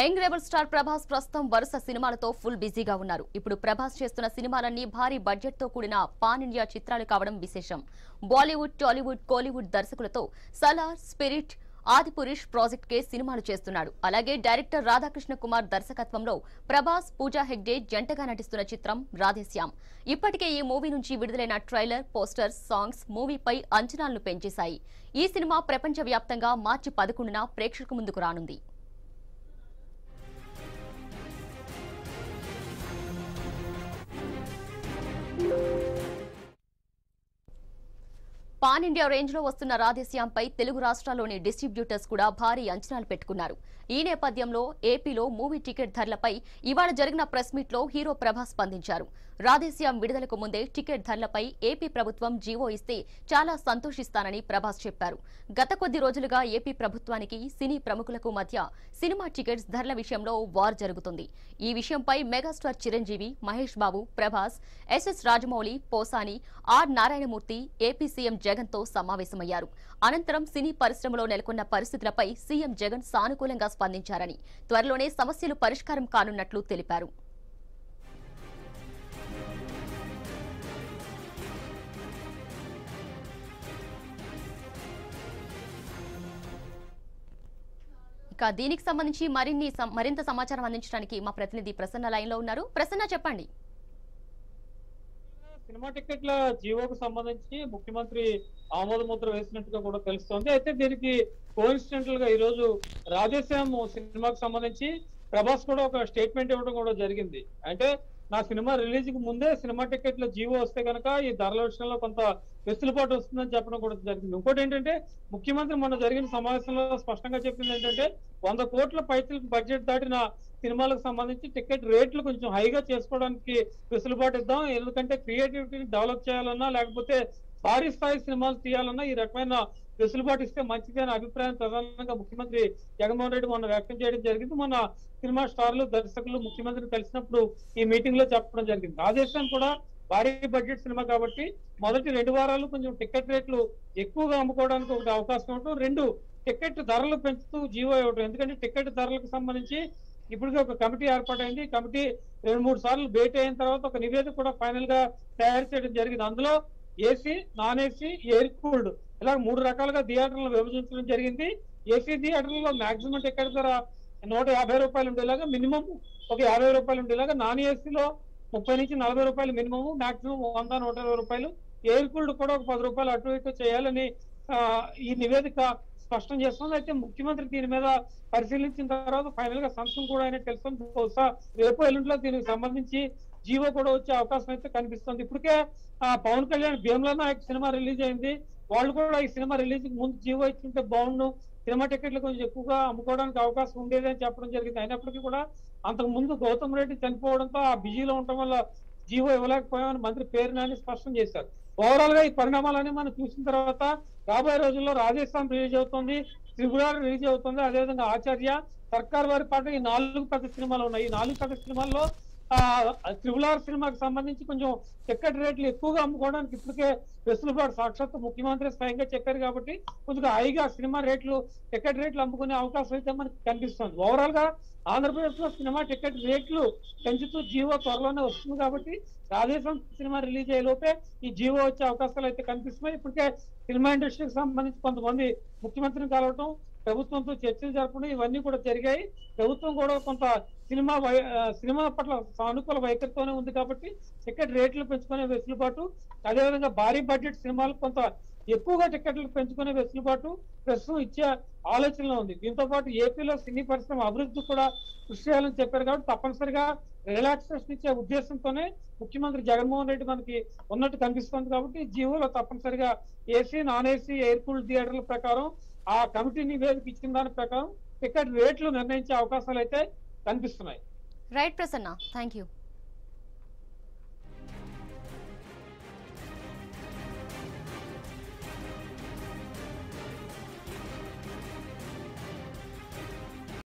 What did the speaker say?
Young rebel star Prabhas ప్రస్తుతం వరుస సినిమాలతో ఫుల్ బిజీగా ఉన్నారు. ఇప్పుడు ప్రభాస్ చేస్తున్న సినిమాలన్నీ భారీ బడ్జెట్తో కూడిన పాన్ ఇండియా చిత్రాలు కావడం విశేషం. Bollywood Tollywood Kollywood దర్శకులతో Salaar Spirit Adipurush Project K సినిమాలు చేస్తున్నాడు. అలాగే డైరెక్టర్ రాధాకృష్ణ కుమార్ దర్శకత్వంలో ప్రభాస్ పూజా హెగ్డే జంటగా నటిస్తున్న చిత్రం రాధేశ్యామ్. ఇప్పటికే ఈ మూవీ నుంచి విడుదలైన ట్రైలర్ పోస్టర్స్ సాంగ్స్ మూవీపై అంచనాలను పెంచేశాయి. ఈ సినిమా ప్రపంచవ్యాప్తంగా మార్చి పదకొండున ప్రేక్షకు ముందుకు రానుంది. పాన్ ఇండియా రేంజ్లో వస్తున్న రాధేశ్యాంపై తెలుగు రాష్ట్రాల్లోని డిస్ట్రిబ్యూటర్స్ కూడా భారీ అంచనాలు పెట్టుకున్నారు. ఈ నేపథ్యంలో ఏపీలో మూవీ టికెట్ ధరలపై ఇవాళ జరిగిన ప్రెస్ మీట్లో హీరో ప్రభాస్ స్పందించారు. రాధేశ్యాం విడుదలకు ముందే టికెట్ ధరలపై ఏపీ ప్రభుత్వం జీవో ఇస్తే చాలా సంతోషిస్తానని ప్రభాస్ చెప్పారు. గత కొద్ది రోజులుగా ఏపీ ప్రభుత్వానికి సినీ ప్రముఖులకు మధ్య సినిమా టికెట్స్ ధరల విషయంలో వార్ జరుగుతుంది. ఈ విషయంపై megastar Chiranjeevi Mahesh Babu Prabhas SS Rajamouli Posani R Narayanamurthy AP CM జగన్తో సమావేశమయ్యారు. అనంతరం సినీ పరిశ్రమలో నెలకొన్న పరిస్థితులపై సీఎం జగన్ సానుకూలంగా స్పందించారని త్వరలోనే సమస్యలు పరిష్కారం కానున్నట్లు తెలిపారు. ఇక దీనికి సంబంధించి మరిన్ని మరింత సమాచారం అందించడానికి మా ప్రతినిధి ప్రసన్న లైన్లో ఉన్నారు. ప్రసన్న చెప్పండి. సినిమా టికెట్ల జీవోకు సంబంధించి ముఖ్యమంత్రి ఆమోద ముద్ర వేసినట్టుగా కూడా తెలుస్తోంది. అయితే దీనికి కోఇన్సిడెంటల్గా ఈ రోజు సినిమాకు సంబంధించి ప్రభాస్ కూడా ఒక స్టేట్మెంట్ ఇవ్వడం కూడా జరిగింది. అంటే నా సినిమా రిలీజ్కి ముందే సినిమా టికెట్ల జీవో వస్తే కనుక ఈ ధరల విషయంలో కొంత వెసులుబాటు వస్తుందని చెప్పడం కూడా జరిగింది. ఇంకోటి ఏంటంటే ముఖ్యమంత్రి మొన్న జరిగిన సమావేశంలో స్పష్టంగా చెప్పింది ఏంటంటే వంద కోట్ల పైసలకు బడ్జెట్ దాటిన సినిమాలకు సంబంధించి టికెట్ రేట్లు కొంచెం హైగా చేసుకోవడానికి వెసులుబాటు ఇద్దాం. ఎందుకంటే క్రియేటివిటీని డెవలప్ చేయాలన్నా లేకపోతే భారీ స్థాయి సినిమాలు తీయాలన్నా ఈ రకమైన వెసులుబాటు ఇస్తే మంచిది అనే అభిప్రాయం ప్రధానంగా ముఖ్యమంత్రి జగన్మోహన్ రెడ్డి మొన్న వ్యక్తం చేయడం జరిగింది. మొన్న సినిమా స్టార్లు దర్శకులు ముఖ్యమంత్రిని కలిసినప్పుడు ఈ మీటింగ్లో చెప్పడం జరిగింది. రాజేశ్వరం కూడా భారీ బడ్జెట్ సినిమా కాబట్టి మొదటి రెండు వారాలు కొంచెం టికెట్ రేట్లు ఎక్కువగా అమ్ముకోవడానికి ఒక అవకాశం ఉండటం రెండు టికెట్ ధరలు పెంచుతూ జీవో ఇవ్వడం ఎందుకంటే టికెట్ ధరలకు సంబంధించి ఇప్పటికే ఒక కమిటీ ఏర్పాటైంది. కమిటీ రెండు మూడు సార్లు భేటీ అయిన తర్వాత ఒక నివేదిక కూడా ఫైనల్గా తయారు చేయడం జరిగింది. అందులో AC non AC air cooled ఇలా మూడు రకాలుగా థియేటర్లు విభజించడం జరిగింది. ఏసీ థియేటర్లలో మాక్సిమం టికెట్ ధర నూట యాభై రూపాయలు ఉండేలాగా మినిమం ఒక యాభై రూపాయలు ఉండేలాగా నాన్ ఏసీలో ముప్పై నుంచి నలభై రూపాయలు మినిమం మాక్సిమం వంద నూట ఇరవై రూపాయలు. ఎయిర్ కూల్డ్ కూడా ఒక పది రూపాయలు అటు ఇటు చేయాలని ఈ నివేదిక స్పష్టం చేస్తుంది. అయితే ముఖ్యమంత్రి దీని మీద పరిశీలించిన తర్వాత ఫైనల్గా సంతకం కూడా ఆయన తెలుస్తుంది. బహుశా రేపు ఎల్లుండిలో దీనికి సంబంధించి జీవో కూడా వచ్చే అవకాశం అయితే కనిపిస్తుంది. ఇప్పటికే ఆ, పవన్ కళ్యాణ్ భీమ్లా నాయక్ సినిమా రిలీజ్ అయింది. వాళ్ళు కూడా ఈ సినిమా రిలీజ్ ముందు జీవో ఇచ్చింటే బాగుండు. సినిమా టికెట్లు కొంచెం ఎక్కువగా అమ్ముకోవడానికి అవకాశం ఉండేది అని చెప్పడం జరిగింది. అయినప్పటికీ కూడా అంతకు ముందు గౌతమ్ రెడ్డి చనిపోవడంతో ఆ బిజీలో ఉండటం వల్ల జీవో ఇవ్వలేకపోయామని మంత్రి పేరునని స్పష్టం చేశారు. ఓవరాల్గా ఈ పరిణామాలన్నీ మనం చూసిన తర్వాత రాబోయే రోజుల్లో రాజస్థాన్ రిలీజ్ అవుతుంది త్రిపుర రిలీజ్ అవుతుంది. అదేవిధంగా ఆచార్య సర్కార్ వారి పాట ఈ నాలుగు పెద్ద సినిమాలు ఉన్నాయి. ఈ నాలుగు పెద్ద సినిమాల్లో త్రిబుల్ త్రిపుల్ ఆర్ సినిమాకి సంబంధించి కొంచెం టికెట్ రేట్లు ఎక్కువగా అమ్ముకోవడానికి ఇప్పటికే వెసులుబాటు సాక్షాత్ ముఖ్యమంత్రి స్వయంగా చెప్పారు కాబట్టి కొంచెం హైగా సినిమా రేట్లు టికెట్ రేట్లు అమ్ముకునే అవకాశం అయితే మనకి కనిపిస్తుంది. ఓవరాల్గా ఆంధ్రప్రదేశ్లో సినిమా టికెట్ రేట్లు పెంచుతూ జీవో త్వరలోనే వస్తుంది కాబట్టి రాధేశం సినిమా రిలీజ్ అయ్యే లోపే ఈ జీవో వచ్చే అవకాశాలు అయితే కనిపిస్తున్నాయి. ఇప్పటికే సినిమా ఇండస్ట్రీకి సంబంధించి కొంతమంది ముఖ్యమంత్రిని కలవటం ప్రభుత్వంతో చర్చలు జరపడం ఇవన్నీ కూడా జరిగాయి. ప్రభుత్వం కూడా కొంత సినిమా వై- సినిమా పట్ల సానుకూల వైఖరితోనే ఉంది కాబట్టి టికెట్ రేట్లు పెంచుకునే వెసులుబాటు అదేవిధంగా భారీ బడ్జెట్ సినిమాలు కొంత ఎక్కువగా టికెట్లు పెంచుకునే వెసులుబాటు ప్రస్తుతం ఇచ్చే ఆలోచనలో ఉంది. దీంతో పాటు ఏపీలో సినీ పరిశ్రమ అభివృద్ధి కూడా కృషి చేయాలని చెప్పారు కాబట్టి తప్పనిసరిగా రిలాక్సేషన్ ఇచ్చే ఉద్దేశంతోనే ముఖ్యమంత్రి జగన్మోహన్ రెడ్డి మనకి ఉన్నట్టు కనిపిస్తుంది కాబట్టి జీవోలో తప్పనిసరిగా AC non AC air cool థియేటర్ల ప్రకారం ఆ కమిటీ నివేదిక ఇచ్చిన దాని ప్రకారం టికెట్ రేట్లు నిర్ణయించే అవకాశాలు అయితే కనిపిస్తున్నాయి. Right Prasanna thank you